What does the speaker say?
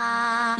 あ